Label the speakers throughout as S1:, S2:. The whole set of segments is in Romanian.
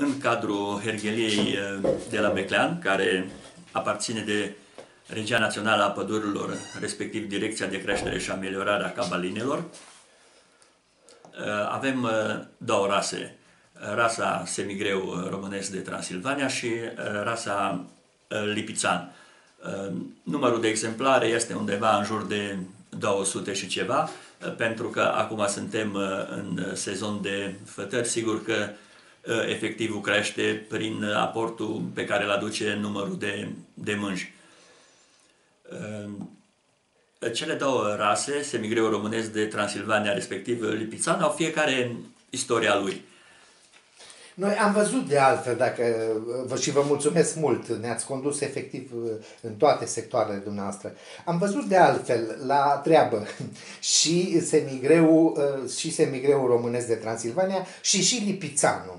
S1: în cadrul Hergheliei de la Beclean, care aparține de Regia Națională a Pădurilor, respectiv Direcția de Creștere și Ameliorare a Cabalinelor. Avem două rase, rasa semigreu românesc de Transilvania și rasa lipițan. Numărul de exemplare este undeva în jur de 200 și ceva, pentru că acum suntem în sezon de fătări, sigur că efectivul crește prin aportul pe care îl aduce numărul de, de mânji. Cele două rase, semigreu românesc de Transilvania, respectiv lipițan, au fiecare istoria lui.
S2: Noi am văzut de altfel, dacă, vă, și vă mulțumesc mult, ne-ați condus efectiv în toate sectoarele dumneavoastră. Am văzut de altfel la treabă și semigreu, și semigreu românesc de Transilvania și și lipițanul.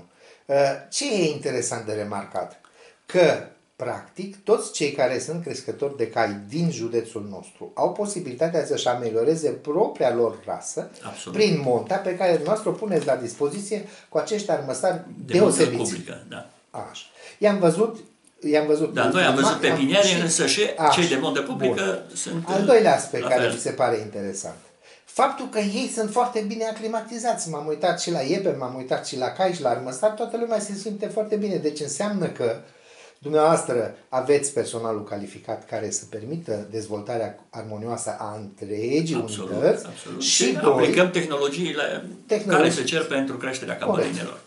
S2: Ce e interesant de remarcat? Că Practic, toți cei care sunt crescători de cai din județul nostru au posibilitatea să-și amelioreze propria lor rasă Absolut. prin monta pe care dumneavoastră o puneți la dispoziție cu acești armăsari de deosebiți.
S1: publică, da.
S2: Așa. I-am văzut I-am văzut
S1: da, noi am văzut pe Pinieri, însă și așa, cei de montă publică bun. sunt
S2: Al doilea aspect care mi se pare interesant. Faptul că ei sunt foarte bine aclimatizați. M-am uitat și la iepe, m-am uitat și la caiș și la armăstar, toată lumea se simte foarte bine. Deci înseamnă că uh, Dumneavoastră aveți personalul calificat care să permită dezvoltarea armonioasă a întregii absolut, unități
S1: absolut. și, și doi, aplicăm tehnologiile tehnologii. care se cer pentru creșterea cabalinelor.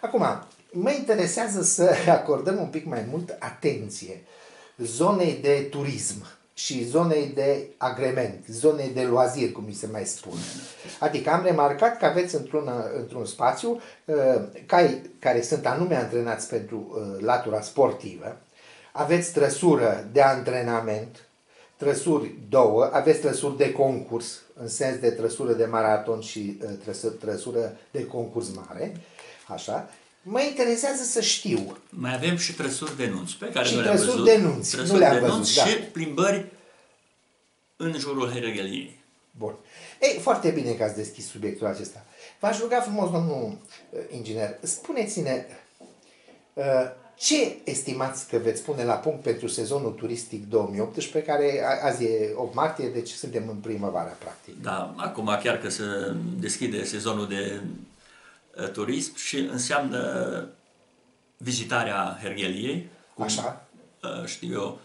S2: Acum, mă interesează să acordăm un pic mai mult atenție zonei de turism și zonei de agrement, zonei de loazir, cum mi se mai spune. Adică am remarcat că aveți într-un, într-un spațiu uh, cai care sunt anume antrenați pentru uh, latura sportivă, aveți trăsură de antrenament, trăsuri două, aveți trăsuri de concurs, în sens de trăsură de maraton și uh, trăsură de concurs mare, așa, Mă interesează să știu.
S1: Mai avem și trăsuri de nunți pe care
S2: și
S1: nu
S2: le-am
S1: văzut.
S2: de nunți.
S1: Trăsuri
S2: nu le-am
S1: de
S2: văzut,
S1: nunți
S2: da.
S1: și plimbări în jurul Hergeliei.
S2: Bun. Ei, foarte bine că ați deschis subiectul acesta. V-aș ruga frumos, domnul uh, inginer, spuneți-ne uh, ce estimați că veți pune la punct pentru sezonul turistic 2018, care azi e 8 martie, deci suntem în primăvară, practic.
S1: Da, acum chiar că se deschide sezonul de uh, turism și înseamnă vizitarea Hergheliei.
S2: Cum, Așa.
S1: Știu eu,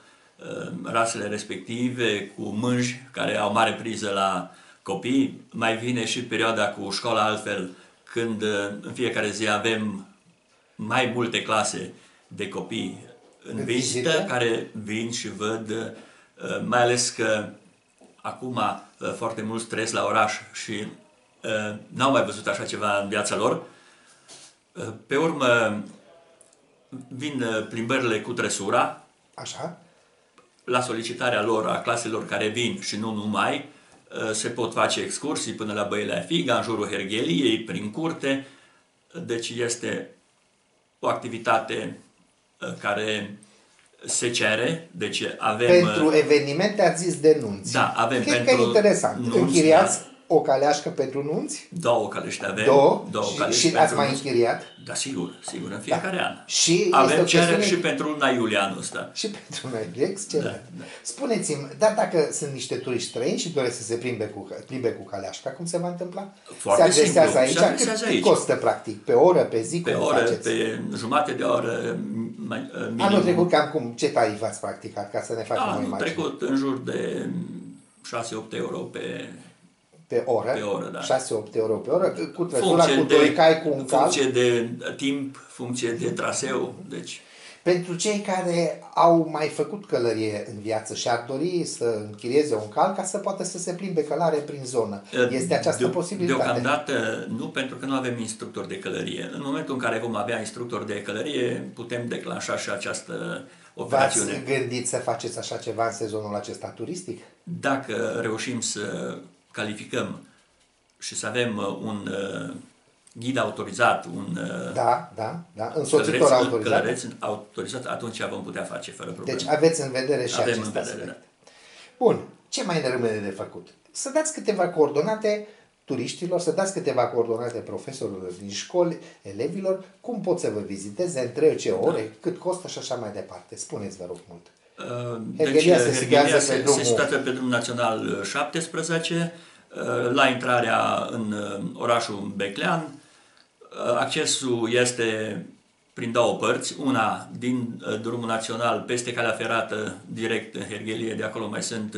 S1: rasele respective, cu mânji care au mare priză la copii. Mai vine și perioada cu școala altfel, când în fiecare zi avem mai multe clase de copii în vizită, care vin și văd, mai ales că acum foarte mulți trăiesc la oraș și n-au mai văzut așa ceva în viața lor. Pe urmă vin plimbările cu tresura.
S2: Așa
S1: la solicitarea lor, a claselor care vin și nu numai, uh, se pot face excursii până la Băilea Figa, în jurul Hergheliei, prin curte. Deci este o activitate uh, care se cere, deci avem...
S2: Pentru uh, evenimente ați zis denunți.
S1: Da, avem
S2: Cred
S1: pentru
S2: că e interesant.
S1: Nunți,
S2: Închiriați
S1: da
S2: o caleașcă pentru nunți?
S1: Două calești avem.
S2: Două?
S1: două
S2: și,
S1: calești
S2: și ați mai închiriat?
S1: Da, sigur, sigur, în fiecare da. an.
S2: Și
S1: avem cereri și pentru luna iulie anul ăsta.
S2: Și pentru noi, excelent. Da, da. Spuneți-mi, dar dacă sunt niște turiști străini și doresc să se plimbe cu, plimbe cu caleașca, cum se va întâmpla?
S1: Foarte
S2: se adresează
S1: simplu.
S2: aici?
S1: Se adresează
S2: cât,
S1: aici.
S2: cât costă, practic? Pe oră, pe zi?
S1: Pe
S2: cum
S1: oră,
S2: faceți?
S1: pe jumate de oră, mai, minim.
S2: Anul trecut cam cum, ce tarif ați practicat, ca să ne facem o
S1: Anul
S2: imagine?
S1: trecut în jur de 6-8 euro pe
S2: pe oră,
S1: pe oră da.
S2: 6-8 euro pe oră, cu trăsura, cu doi cai, cu un cal.
S1: Funcție de timp, funcție de traseu, deci...
S2: Pentru cei care au mai făcut călărie în viață și ar dori să închirieze un cal ca să poată să se plimbe călare prin zonă. Este această
S1: de,
S2: posibilitate?
S1: Deocamdată nu, pentru că nu avem instructori de călărie. În momentul în care vom avea instructori de călărie, putem declanșa și această operațiune.
S2: V-ați gândit să faceți așa ceva în sezonul acesta turistic?
S1: Dacă reușim să calificăm și să avem uh, un uh, ghid autorizat, un uh,
S2: da, da, da, însoțitor autorizat.
S1: Călăreț autorizat, atunci vom putea face fără probleme.
S2: Deci aveți în vedere și
S1: Avem
S2: acest
S1: în vedere,
S2: aspect.
S1: Da.
S2: Bun, ce mai ne rămâne de făcut? Să dați câteva coordonate turiștilor, să dați câteva coordonate profesorilor din școli, elevilor, cum pot să vă viziteze, între ce ore, cât costă și așa mai departe. Spuneți, vă rog mult.
S1: Uh,
S2: Herghelia se
S1: Herghelia
S2: situează
S1: se,
S2: pe drumul-
S1: se situează pe drumul național 17, uh, la intrarea în uh, orașul Beclean. Uh, Accesul este prin două părți, una din uh, drumul național peste calea ferată direct în Herghelie, de acolo mai sunt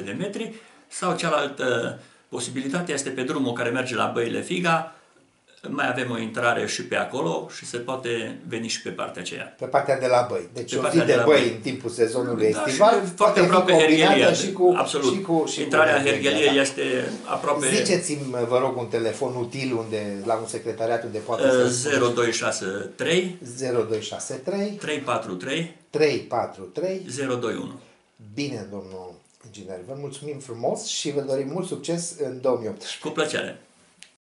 S1: 5-600 de metri, sau cealaltă posibilitate este pe drumul care merge la Băile Figa, mai avem o intrare și pe acolo și se poate veni și pe partea aceea.
S2: Pe partea de la Băi. Deci
S1: Pe
S2: o zi
S1: partea
S2: de
S1: de la
S2: Băi
S1: Băi.
S2: în timpul sezonului
S1: Da,
S2: estival
S1: și foarte
S2: poate fi
S1: aproape
S2: combinată
S1: Herghelia.
S2: și cu,
S1: absolut.
S2: și cu, și
S1: Intrarea
S2: cu
S1: în Herghelie
S2: da.
S1: este aproape
S2: Ziceți-mi, vă rog, un telefon util unde, la un secretariat unde poate
S1: uh,
S2: să
S1: 0263
S2: 0263
S1: 343
S2: 343
S1: 021.
S2: Bine, domnul inginer, vă mulțumim frumos și vă dorim mult succes în 2018.
S1: Cu plăcere!